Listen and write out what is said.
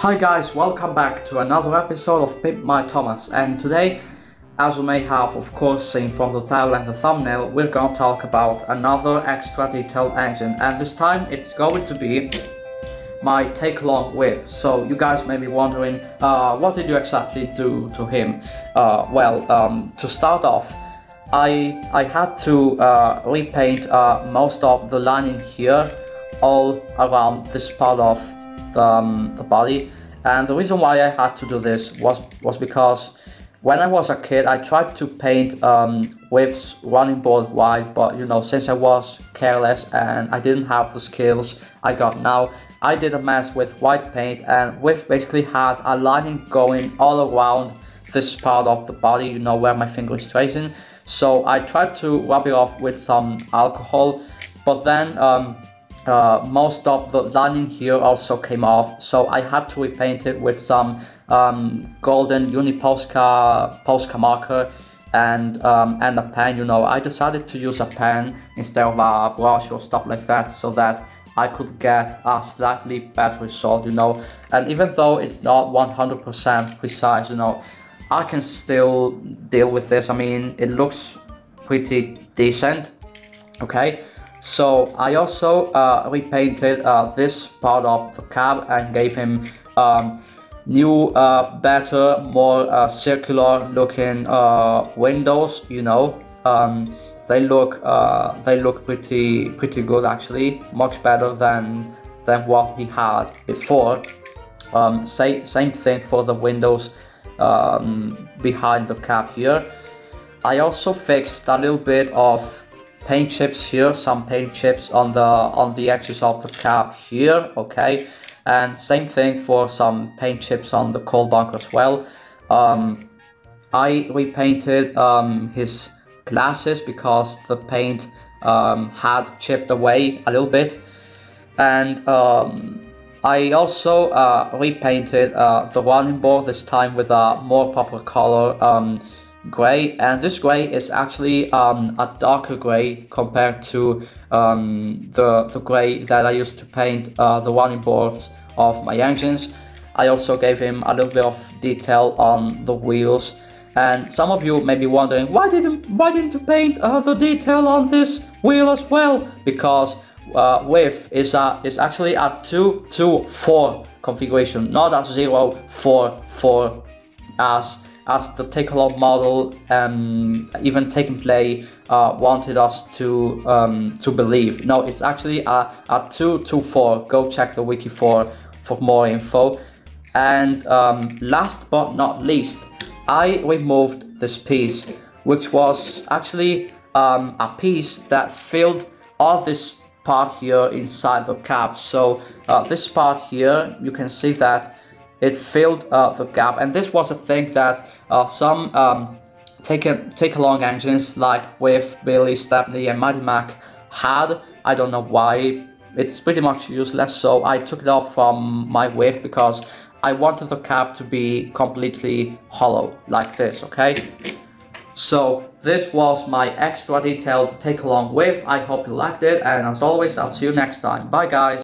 Hi guys, welcome back to another episode of Pimp My Thomas and today, as you may have of course seen from the title and the thumbnail, we're gonna talk about another extra detailed engine and this time it's going to be my take along Whiff. So you guys may be wondering, uh, what did you exactly do to him? Uh, well, um, to start off, I, I had to uh, repaint uh, most of the lining here all around this part of the, um, the body. And the reason why I had to do this was, was because when I was a kid, I tried to paint um, Whiff running board white, but you know, since I was careless and I didn't have the skills I got now, I did a mess with white paint and Whiff basically had a lining going all around this part of the body, you know, where my finger is tracing. So I tried to rub it off with some alcohol, but then um, uh, most of the lining here also came off so I had to repaint it with some um, golden Uni-Posca Posca marker and um, and a pen you know. I decided to use a pen instead of a brush or stuff like that so that I could get a slightly better result you know. And even though it's not 100% precise you know I can still deal with this. I mean it looks pretty decent okay so I also uh, repainted uh, this part of the cab and gave him um, new, uh, better, more uh, circular looking uh, windows. You know, um, they look uh, they look pretty pretty good actually, much better than than what he had before. Um, same same thing for the windows um, behind the cab here. I also fixed a little bit of paint chips here some paint chips on the on the edges of the cab here okay? And same thing for some paint chips on the cold bunker as well. Um, I repainted um, his glasses because the paint um, had chipped away a little bit. And um, I also uh, repainted uh, the running board this time with a more proper color gray and this gray is actually um, a darker gray compared to um, the, the gray that I used to paint uh, the running boards of my engines. I also gave him a little bit of detail on the wheels and some of you may be wondering why didn't why didn't you paint uh, the detail on this wheel as well because uh, Whiff is a, is actually a 2 2 4 configuration not a 0 4 4 as as the take along model um, even Take-n-Play uh, wanted us to um, to believe. No, it's actually a, a 224. Go check the wiki for, for more info. And um, last but not least, I removed this piece, which was actually um, a piece that filled all this part here inside the cab. So uh, this part here, you can see that it filled uh, the gap and this was a thing that uh, some um, take, a, take along engines like Whiff Billy, Stepney and Mighty Mac had. I don't know why, it's pretty much useless so I took it off from my wave because I wanted the cab to be completely hollow like this, okay? So this was my extra detailed take along Whiff. I hope you liked it and as always I'll see you next time. Bye guys!